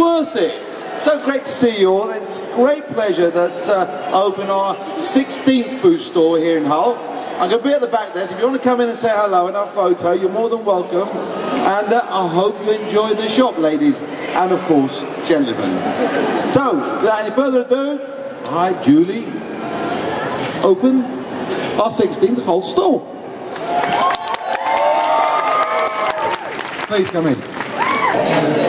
worth it. So great to see you all. It's great pleasure that uh, I open our 16th Boux store here in Hull. I'm going to be at the back there, so if you want to come in and say hello and have a photo, you're more than welcome. And uh, I hope you enjoy the shop, ladies, and of course, gentlemen. So, without any further ado, I Julie, open our 16th Hull store. Please come in.